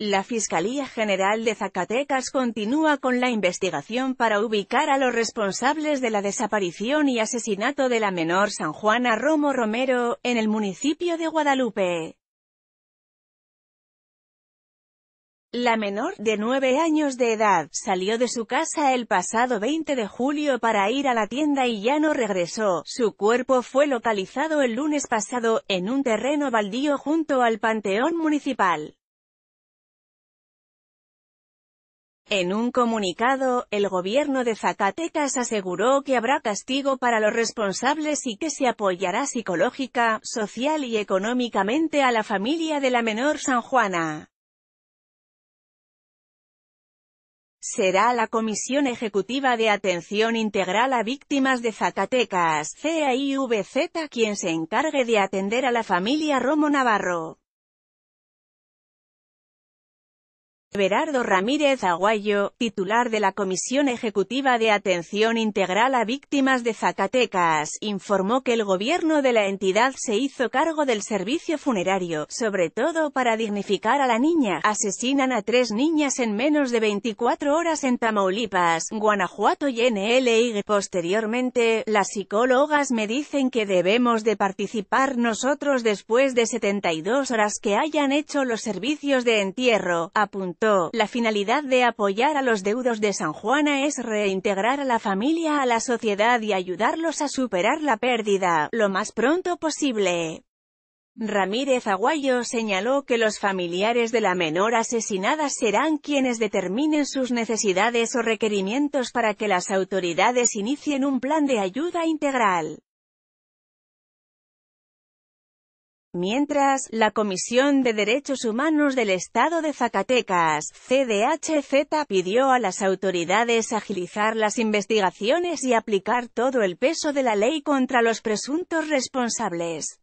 La Fiscalía General de Zacatecas continúa con la investigación para ubicar a los responsables de la desaparición y asesinato de la menor San Juana Romo Romero, en el municipio de Guadalupe. La menor, de nueve años de edad, salió de su casa el pasado 20 de julio para ir a la tienda y ya no regresó. Su cuerpo fue localizado el lunes pasado, en un terreno baldío junto al Panteón Municipal. En un comunicado, el gobierno de Zacatecas aseguró que habrá castigo para los responsables y que se apoyará psicológica, social y económicamente a la familia de la menor San Juana. Será la Comisión Ejecutiva de Atención Integral a Víctimas de Zacatecas, CAIVZ quien se encargue de atender a la familia Romo Navarro. Berardo Ramírez Aguayo, titular de la Comisión Ejecutiva de Atención Integral a Víctimas de Zacatecas, informó que el gobierno de la entidad se hizo cargo del servicio funerario, sobre todo para dignificar a la niña. Asesinan a tres niñas en menos de 24 horas en Tamaulipas, Guanajuato y NLI. Posteriormente, las psicólogas me dicen que debemos de participar nosotros después de 72 horas que hayan hecho los servicios de entierro, apuntó la finalidad de apoyar a los deudos de San Juana es reintegrar a la familia a la sociedad y ayudarlos a superar la pérdida, lo más pronto posible. Ramírez Aguayo señaló que los familiares de la menor asesinada serán quienes determinen sus necesidades o requerimientos para que las autoridades inicien un plan de ayuda integral. Mientras, la Comisión de Derechos Humanos del Estado de Zacatecas, CDHZ, pidió a las autoridades agilizar las investigaciones y aplicar todo el peso de la ley contra los presuntos responsables.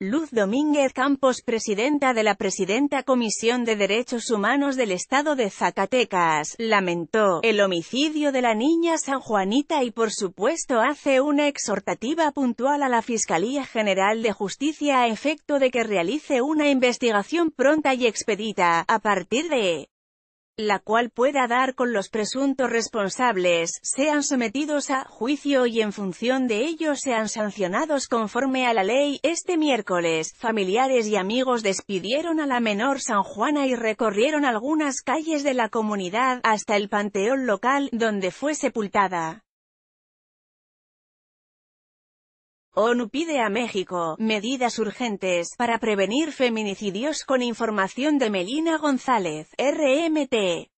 Luz Domínguez Campos, presidenta de la Presidenta Comisión de Derechos Humanos del Estado de Zacatecas, lamentó el homicidio de la niña San Juanita y por supuesto hace una exhortativa puntual a la Fiscalía General de Justicia a efecto de que realice una investigación pronta y expedita, a partir de la cual pueda dar con los presuntos responsables, sean sometidos a juicio y en función de ello sean sancionados conforme a la ley. Este miércoles, familiares y amigos despidieron a la menor San Juana y recorrieron algunas calles de la comunidad, hasta el panteón local, donde fue sepultada. ONU pide a México medidas urgentes para prevenir feminicidios con información de Melina González, RMT.